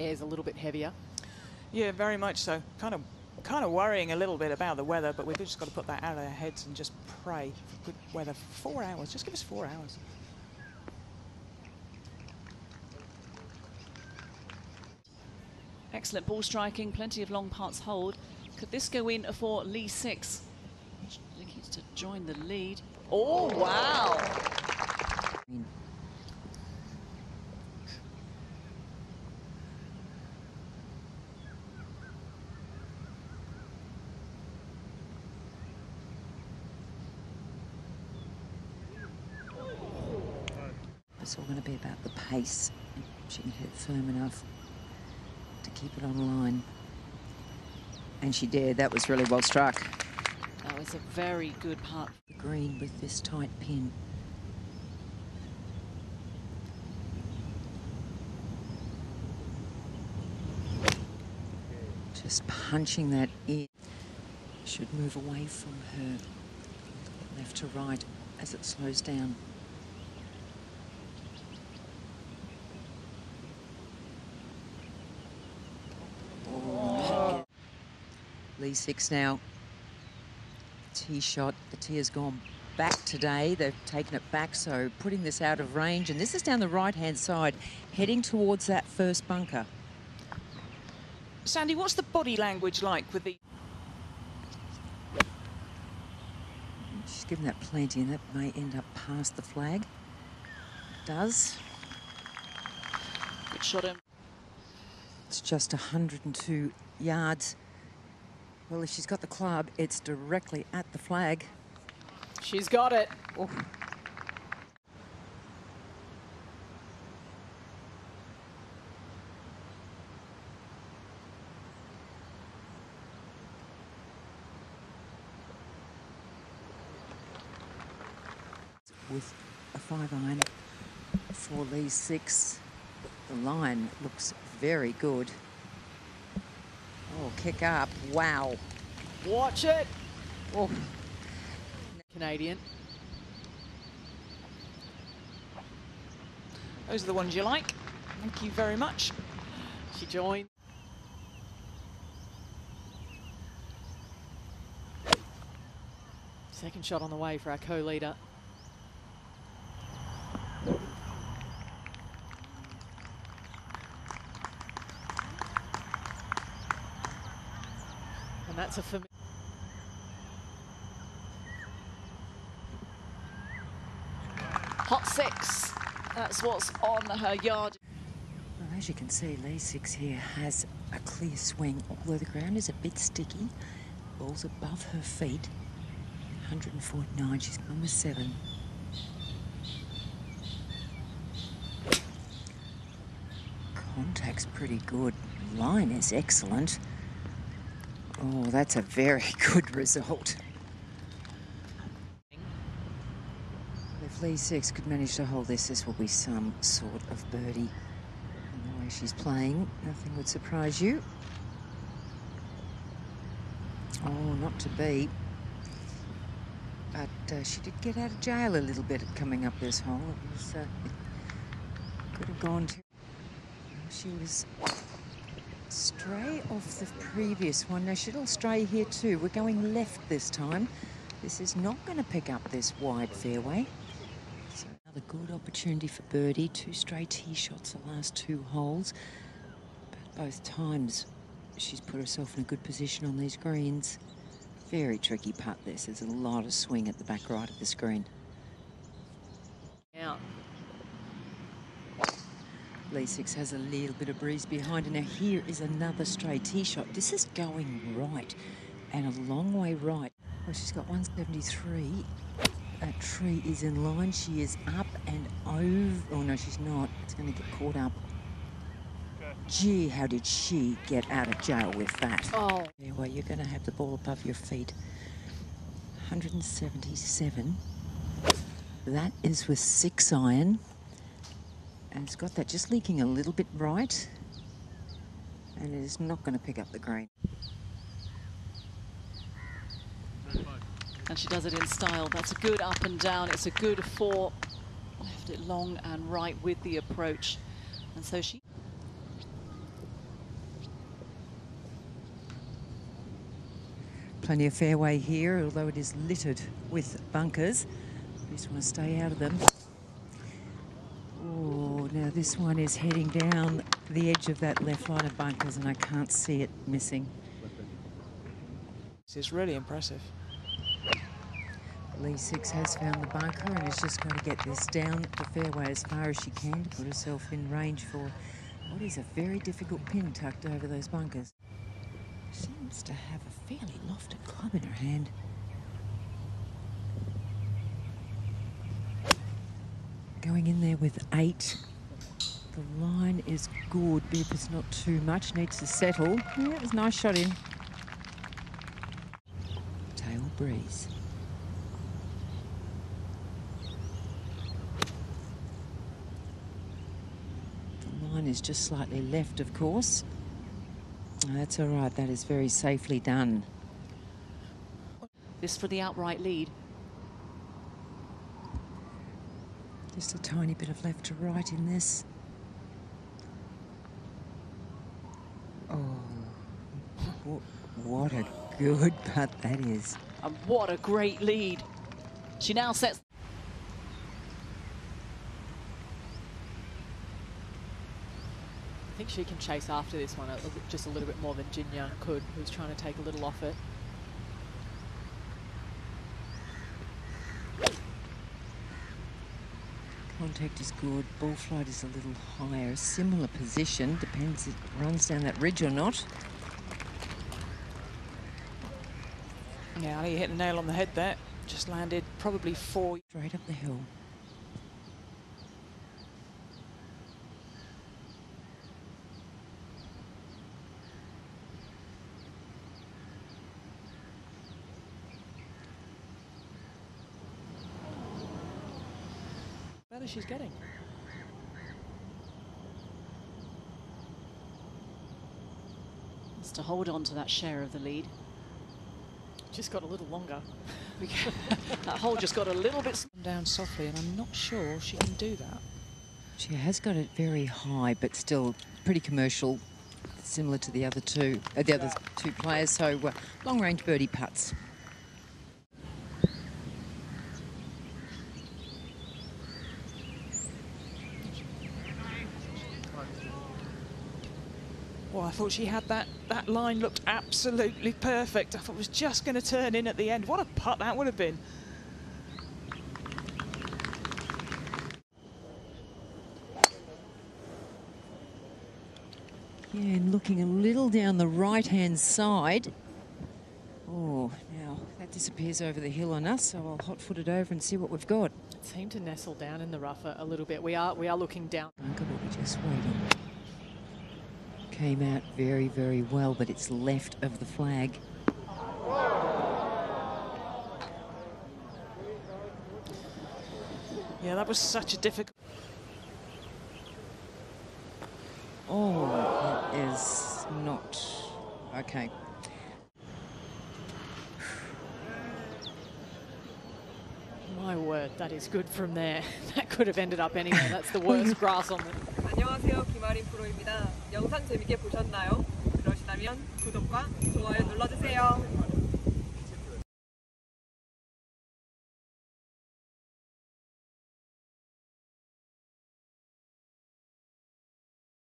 air's a little bit heavier. Yeah, very much so. Kind of kind of worrying a little bit about the weather, but we've just got to put that out of our heads and just pray for good weather. Four hours. Just give us four hours. Excellent ball striking, plenty of long parts hold. Could this go in for Lee Six? Looking to join the lead. Oh, wow. It's all going to be about the pace. She can hit it firm enough to keep it on line. And she did. That was really well struck. That was a very good putt. The green with this tight pin. Just punching that in. Should move away from her left to right as it slows down. Lee six now. Tee shot. The tee has gone back today. They've taken it back, so putting this out of range. And this is down the right-hand side, heading towards that first bunker. Sandy, what's the body language like with the... She's given that plenty, and that may end up past the flag. It does. Good shot him. It's just 102 yards. Well, if she's got the club, it's directly at the flag. She's got it. Oh. With a five iron for Lee six, the line looks very good. Oh, kick up. Wow. Watch it. Oh. Canadian. Those are the ones you like. Thank you very much. She joined. Second shot on the way for our co-leader. That's a familiar. Hot six. That's what's on her yard. Well, as you can see, Lee Six here has a clear swing, although the ground is a bit sticky. Ball's above her feet. 149, she's number seven. Contact's pretty good. Line is excellent. Oh, that's a very good result. If Lee Six could manage to hold this, this will be some sort of birdie. And the way she's playing, nothing would surprise you. Oh, not to be. But uh, she did get out of jail a little bit coming up this hole. It was, uh, it could have gone to. She was stray off the previous one. Now she'll stray here too. We're going left this time. This is not going to pick up this wide fairway. So another good opportunity for birdie. Two straight tee shots the last two holes. But both times she's put herself in a good position on these greens. Very tricky putt this. There's a lot of swing at the back right of the screen. Out. Lee Six has a little bit of breeze behind her. Now here is another straight tee shot. This is going right and a long way right. Well, she's got 173. That tree is in line. She is up and over. Oh, no, she's not. It's going to get caught up. Gee, how did she get out of jail with that? Oh. Anyway, you're going to have the ball above your feet. 177. That is with six iron. And it's got that just leaking a little bit right. And it is not going to pick up the green. And she does it in style. That's a good up and down. It's a good four. Left it long and right with the approach. And so she... Plenty of fairway here, although it is littered with bunkers. We just want to stay out of them. Now this one is heading down the edge of that left line of bunkers, and I can't see it missing. Is really impressive. Lee Six has found the bunker and is just going to get this down the fairway as far as she can to put herself in range for what is a very difficult pin tucked over those bunkers. Seems to have a fairly lofted club in her hand. Going in there with eight. The line is good, but if it's not too much, needs to settle. Yeah, it was a nice shot in. Tail breeze. The line is just slightly left, of course. That's all right. That is very safely done. This for the outright lead. Just a tiny bit of left to right in this. Oh, what a good putt that is. And what a great lead. She now sets I think she can chase after this one just a little bit more than Jin Young could, who's trying to take a little off it. Contact is good. Ball flight is a little higher. Similar position. Depends if it runs down that ridge or not. Yeah, Ali hit the nail on the head there. Just landed probably four. Straight up the hill. Better she's getting. wants to hold on to that share of the lead. Just got a little longer. that hole just got a little bit. Down softly, and I'm not sure she can do that. She has got it very high, but still pretty commercial, similar to the other two, uh, the other two players. So uh, long range birdie putts. I thought she had that. That line looked absolutely perfect. I thought it was just going to turn in at the end. What a putt that would have been. Yeah, and looking a little down the right hand side. Oh, now that disappears over the hill on us, so I'll hot foot it over and see what we've got. It seemed to nestle down in the rough a, a little bit. We are we are looking down. Bunker, but we're just waiting. Came out very, very well, but it's left of the flag. Yeah, that was such a difficult. Oh, that is not okay. My word, that is good from there. That could have ended up anywhere. That's the worst grass on the. 안녕하세요. 김아린 프로입니다. 영상 재밌게 보셨나요? 그러시다면 구독과 좋아요 눌러주세요.